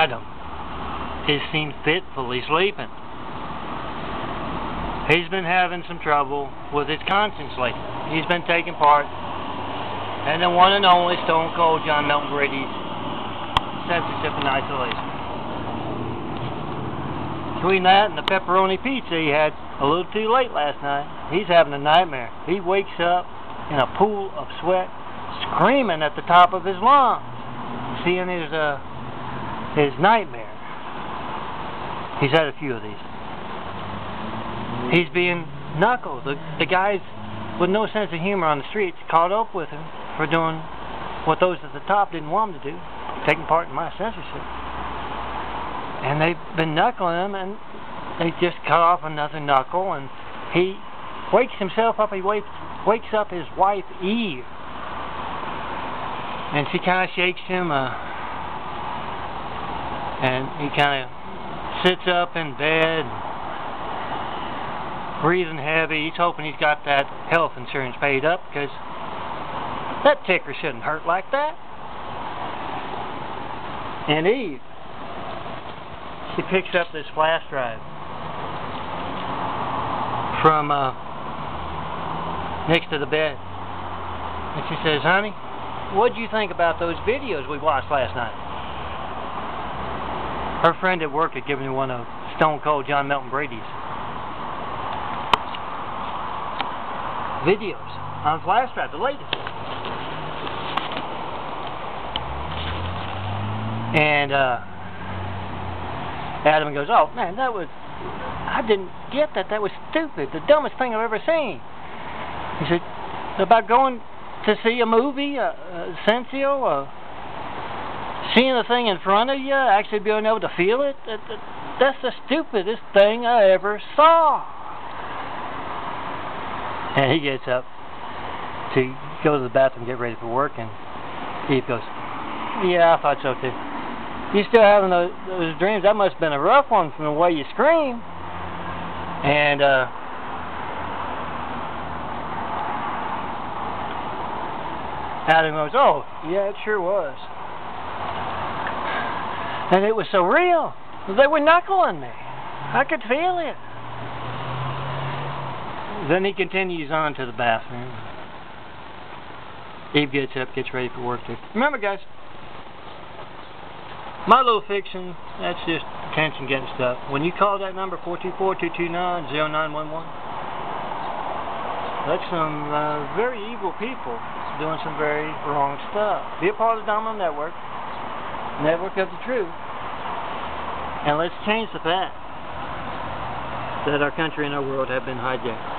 Adam is seen fitfully sleeping. He's been having some trouble with his conscience lately. He's been taking part in the one and only Stone Cold John Melton Brady's censorship and isolation. Between that and the pepperoni pizza he had a little too late last night, he's having a nightmare. He wakes up in a pool of sweat, screaming at the top of his lungs, seeing his uh, his nightmare. He's had a few of these. He's being knuckled. The, the guys with no sense of humor on the streets caught up with him for doing what those at the top didn't want him to do, taking part in my censorship. And they've been knuckling him, and they just cut off another knuckle, and he wakes himself up. He wakes, wakes up his wife, Eve, and she kind of shakes him, uh, and he kind of sits up in bed, breathing heavy. He's hoping he's got that health insurance paid up because that ticker shouldn't hurt like that. And Eve, she picks up this flash drive from uh, next to the bed. And she says, honey, what'd you think about those videos we watched last night? Her friend at work had given me one of Stone Cold John Melton Brady's videos on drive, the latest. And uh, Adam goes, "Oh man, that was I didn't get that. That was stupid. The dumbest thing I've ever seen." He said, "About going to see a movie, uh, uh, Sensio, uh, seeing the thing in front of you, actually being able to feel it, that, that, that's the stupidest thing I ever saw. And he gets up to go to the bathroom, get ready for work, and he goes, Yeah, I thought so too. You still having those, those dreams? That must have been a rough one from the way you scream. And, uh, Adam goes, Oh, yeah, it sure was. And it was so real. They were knuckling me. I could feel it. Then he continues on to the bathroom. Eve gets up, gets ready for work too. Remember guys, my little fiction, that's just attention getting stuff. When you call that number 424-229-0911, that's some uh, very evil people doing some very wrong stuff. Be a part of the Domino Network network of the truth. And let's change the fact that our country and our world have been hijacked.